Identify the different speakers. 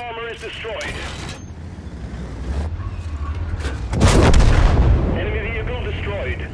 Speaker 1: armor is destroyed. Enemy vehicle destroyed.